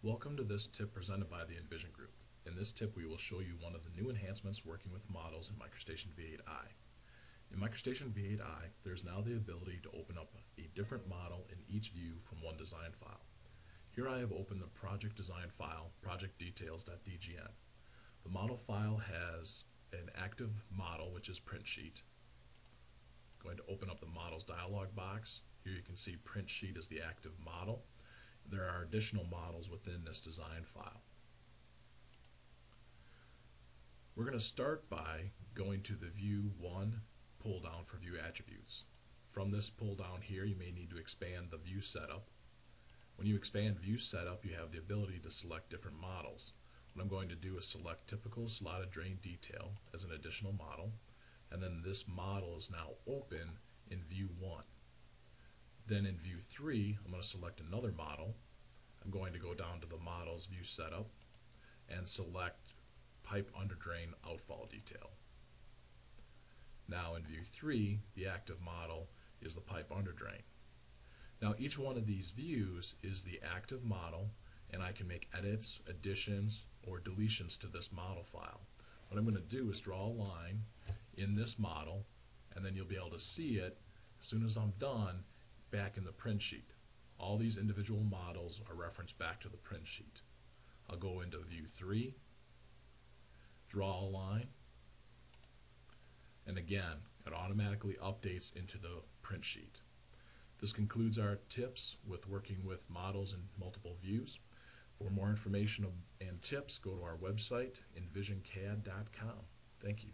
Welcome to this tip presented by the Envision Group. In this tip, we will show you one of the new enhancements working with models in MicroStation V8i. In MicroStation V8i, there's now the ability to open up a different model in each view from one design file. Here I have opened the project design file, projectdetails.dgn. The model file has an active model, which is print sheet. I'm Going to open up the models dialog box. Here you can see print sheet is the active model. There are additional models within this design file. We're going to start by going to the View 1 pull down for view attributes. From this pull down here, you may need to expand the view setup. When you expand view setup, you have the ability to select different models. What I'm going to do is select typical slotted drain detail as an additional model, and then this model is now open in view 1. Then in view 3, I'm going to select another model. I'm going to go down to the models view setup and select pipe under drain outfall detail. Now in view 3, the active model is the pipe under drain. Now each one of these views is the active model and I can make edits, additions, or deletions to this model file. What I'm going to do is draw a line in this model and then you'll be able to see it as soon as I'm done back in the print sheet. All these individual models are referenced back to the print sheet. I'll go into view 3, draw a line, and again, it automatically updates into the print sheet. This concludes our tips with working with models in multiple views. For more information and tips, go to our website, envisioncad.com. Thank you.